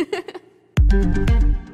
フフフ。